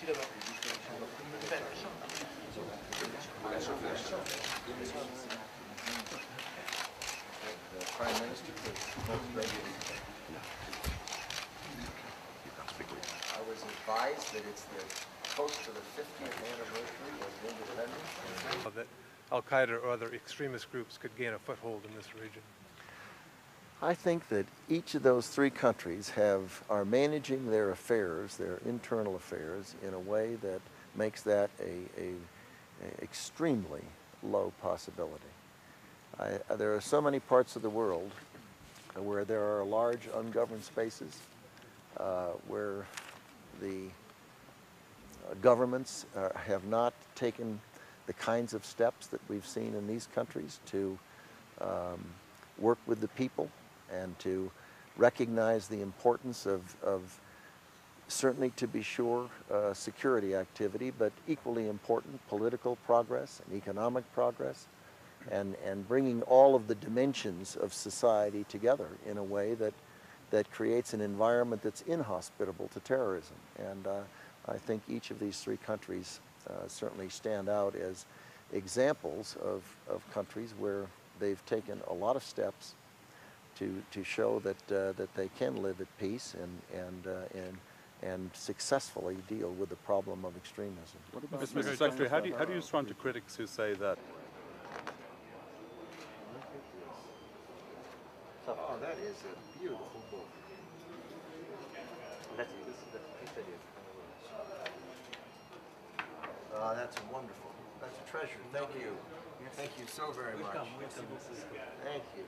I was advised that it's the close to the 50th anniversary of independence. that Al Qaeda or other extremist groups could gain a foothold in this region? I think that each of those three countries have are managing their affairs, their internal affairs, in a way that makes that a, a, a extremely low possibility. I, there are so many parts of the world where there are large ungoverned spaces, uh, where the uh, governments uh, have not taken the kinds of steps that we've seen in these countries to um, work with the people and to recognize the importance of, of certainly to be sure uh, security activity, but equally important political progress and economic progress and, and bringing all of the dimensions of society together in a way that, that creates an environment that's inhospitable to terrorism. And uh, I think each of these three countries uh, certainly stand out as examples of, of countries where they've taken a lot of steps to, to show that, uh, that they can live at peace and, and, uh, and, and successfully deal with the problem of extremism. Mr. Secretary, how do, you, how do you respond to critics who say that Oh, that is a beautiful book. That's, this, that's a piece that is Uh, that's wonderful. That's a treasure. Thank you. Thank you so very much. Welcome, welcome, Mrs. Thank you.